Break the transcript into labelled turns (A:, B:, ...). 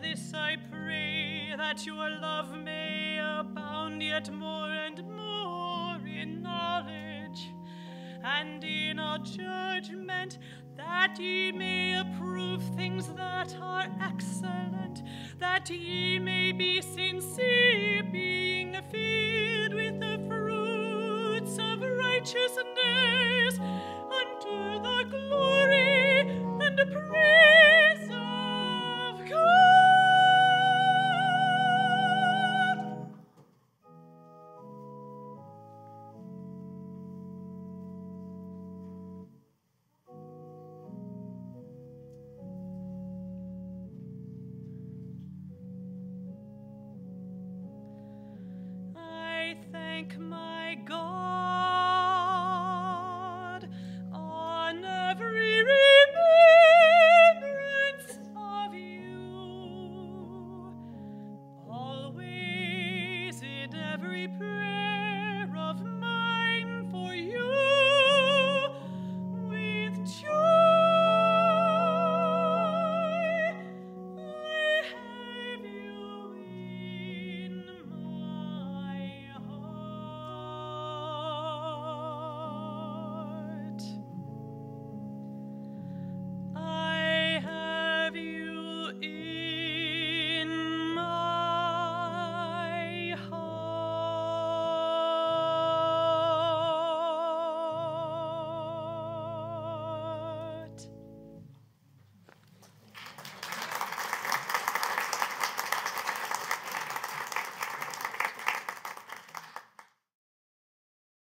A: this I pray, that your love may abound yet more and more in knowledge and in all judgment, that ye may approve things that are excellent, that ye may be sincere, being filled with the fruits of righteousness unto the glory